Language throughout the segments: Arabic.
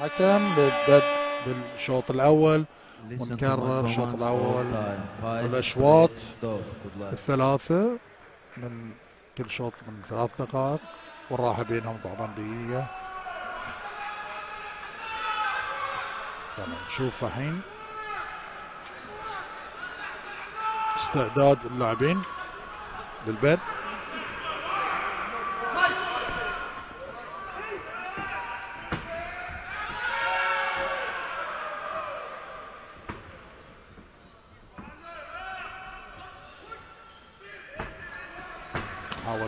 حكم بالبدء بالشوط الأول ونكرر الشوط الأول. والاشواط الثلاثة من كل شوط من ثلاث دقائق والراحه بينهم طبعا دقيقة. يلا نشوف الحين. استعداد اللاعبين للبدء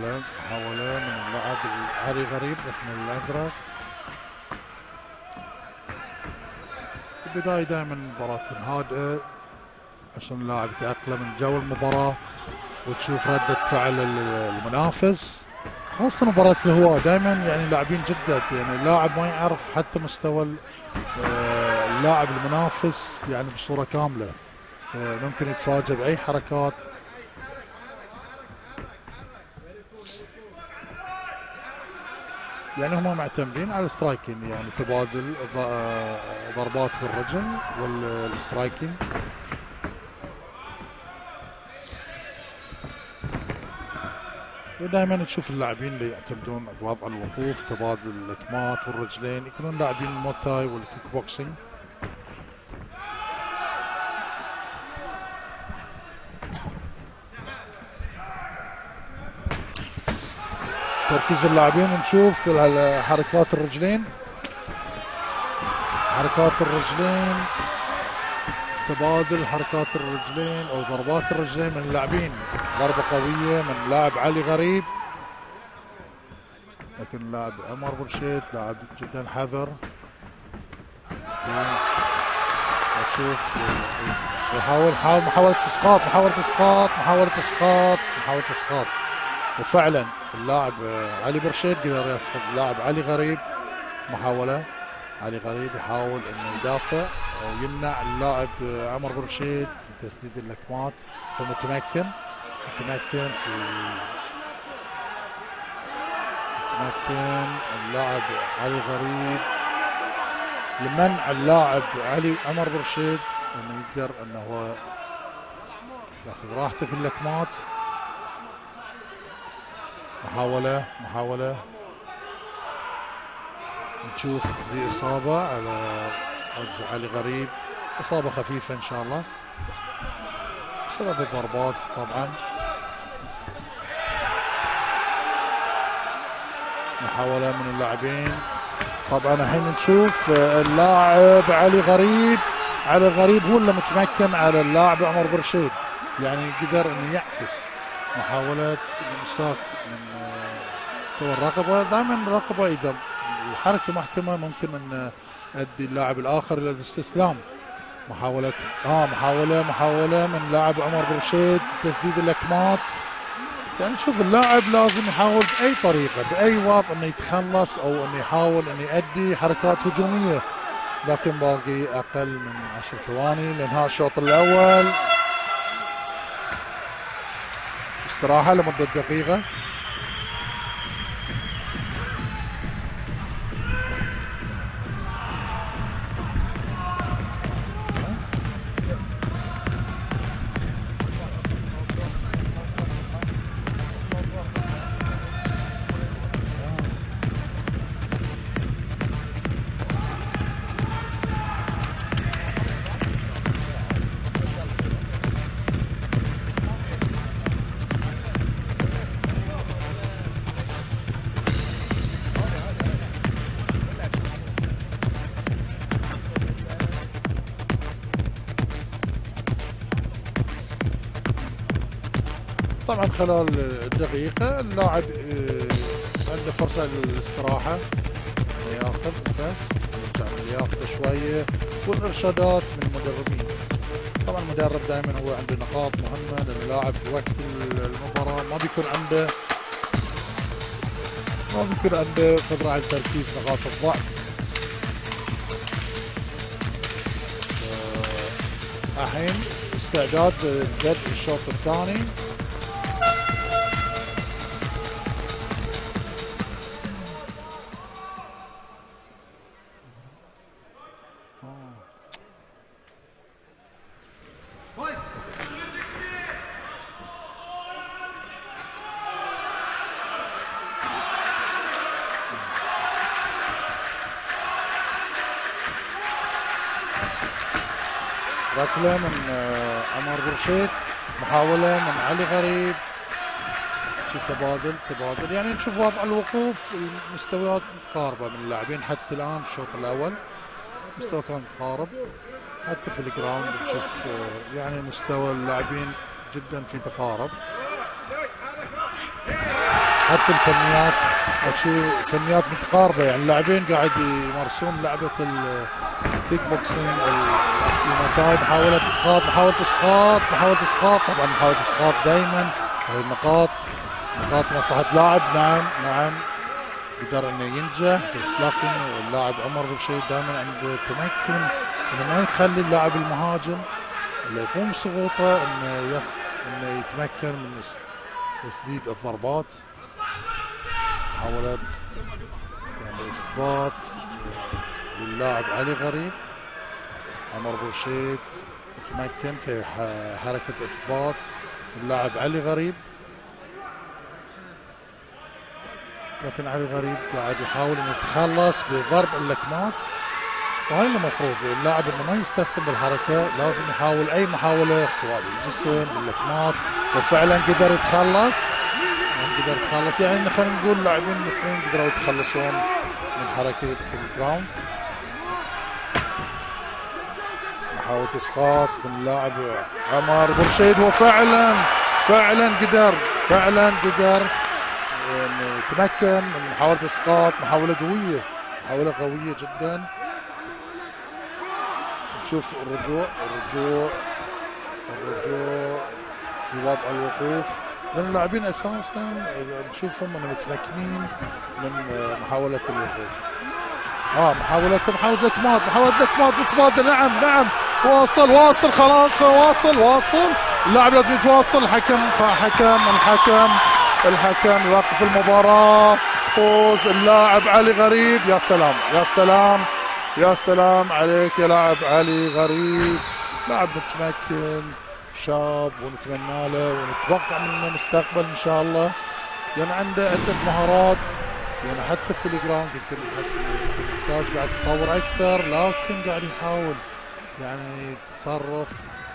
محاولة محاولة من اللاعب علي غريب ركن الأزرق. البداية دائما المباراة تكون هادئة عشان اللاعب يتأقلم من جو المباراة وتشوف ردة فعل المنافس. خاصة مباراة الهواء دائما يعني لاعبين جدد يعني اللاعب ما يعرف حتى مستوى آه، اللاعب المنافس يعني بصورة كاملة. فممكن يتفاجئ بأي حركات يعني هم معتمدين على ال striking يعني تبادل ضربات بالرجل وال striking ودائما تشوف اللاعبين اللي يعتمدون بوضع الوقوف تبادل اللكمات والرجلين يكونون لاعبين المواي تاي والكيك بوكسينج. تركيز اللاعبين نشوف حركات الرجلين. حركات الرجلين تبادل حركات الرجلين أو ضربات الرجلين من اللاعبين. ضربة قوية من لاعب علي غريب. لكن اللاعب عمر برشيد لاعب جدا حذر. تشوف يحاول حاول محاولة إسقاط محاولة إسقاط محاولة إسقاط محاولة إسقاط. وفعلا. اللاعب علي برشيد قدر يسقط اللاعب علي غريب. محاولة. علي غريب يحاول إنه يدافع ويمنع اللاعب عمر برشيد من تسديد اللكمات فمتمكن. متمكن في متمكن اللاعب علي غريب لمنع اللاعب علي عمر برشيد إنه يقدر إنه هو ياخذ راحته في اللكمات محاولة محاولة. نشوف في إصابة على علي غريب. إصابة خفيفة إن شاء الله. بسبب الضربات طبعا. محاولة من اللاعبين. طبعا الحين نشوف اللاعب علي غريب. علي غريب هو اللي متمكن على اللاعب عمر برشيد يعني قدر إنه يعكس. محاولة الإمساك من مستوى الرقبة. دائما الرقبة إذا الحركة محكمة ممكن أن ادي اللاعب الآخر إلى الاستسلام. محاولة آه محاولة محاولة من لاعب عمر برشيد تسديد الأكمات. يعني شوف اللاعب لازم يحاول بأي طريقة بأي وضع انه يتخلص أو انه يحاول انه يؤدي حركات هجومية. لكن باقي أقل من عشر ثواني لإنهاء الشوط الأول. استراحة لمدة دقيقة. طبعا خلال دقيقة اللاعب آه، عنده فرصة للاستراحة. ياخذ نفس من لياقته شوية والإرشادات من المدربين. طبعا المدرب دائما هو عنده نقاط مهمة للاعب في وقت المباراة. ما بيكون عنده ما بيكون عنده قدرة على تركيز نقاط الضعف. آه، الحين استعداد بدء الشوط الثاني. ركله من آه، عمر برشيد محاولة من علي غريب. شي تبادل؟ تبادل. يعني نشوف وضع الوقوف المستويات متقاربه من اللاعبين حتى الآن في الشوط الأول. مستوى كان متقارب حتى في ال ground نشوف آه، يعني مستوى اللاعبين جدا في تقارب. حتى الفنيات شيء فنيات متقاربة. يعني اللاعبين قاعد يمارسون لعبة الكيك بوكسينج المتاي محاولة إسقاط محاولة إسقاط محاولة إسقاط. طبعا محاولة إسقاط دائما هذه النقاط نقاط مصلحة لاعب. نعم نعم. قدر إنه ينجح بس لكن اللاعب عمر بن شيء دائما عنده تمكن إنه ما يخلي اللاعب المهاجم اللي يقوم بسقوطه إنه يخ إنه يتمكن من تسديد الضربات. محاولة يعني إثبات للاعب علي غريب عمر برشيد متمكن في حركة إثبات اللاعب علي غريب. لكن علي غريب قاعد يحاول إنه يتخلص بضرب اللكمات. وهي المفروض اللاعب إنه ما يستسلم بالحركة لازم يحاول أي محاولة سواء بالجسم باللكمات. وفعلا قدر يتخلص. قدر يتخلص يعني خلينا نقول اللاعبين الاثنين قدروا يتخلصون من حركة الجراوند محاولة إسقاط من اللاعب عمر برشيد وفعلا فعلا قدر فعلا قدر تمكن من محاولة إسقاط. محاولة قوية محاولة قوية جدا. نشوف الرجوع الرجوع الرجوع. بوضع الوقوف. لأن اللاعبين أساسا نشوفهم أنهم متمكنين من محاولة الوقوف. آه محاولة محاولة مات محاولة مات متبادل نعم نعم. واصل واصل خلاص واصل واصل. اللاعب لازم يتواصل الحكم حكم الحكم الحكم يوقف المباراة. فوز اللاعب علي غريب. يا سلام يا سلام يا سلام عليك يا لاعب علي غريب. لاعب متمكن. شاب ونتمنى له ونتوقع منه مستقبل إن شاء الله. لأن عنده عدة مهارات. يعني حتى في الجراوند يمكن تحس يمكن قاعد يتطور أكثر لكن قاعد يحاول. يعني تصرف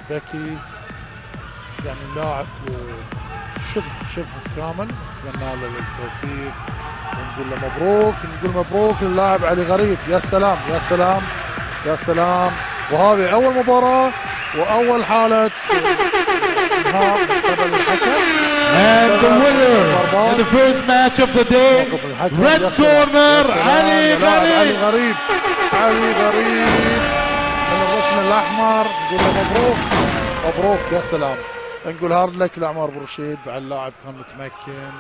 ذكي. يعني لاعب شبه شبه متكامل. نتمنى له التوفيق. ونقول له مبروك. نقول مبروك للاعب علي غريب. يا سلام. يا سلام. يا سلام. وهذه أول مباراة وأول حالة And the winner in the first match of the day, red corner علي غريب. غريب علي غريب. من الركن الأحمر. نقول له مبروك. مبروك يا سلام. نقول هارد لك لعمر برشيد بعد اللاعب كان متمكن.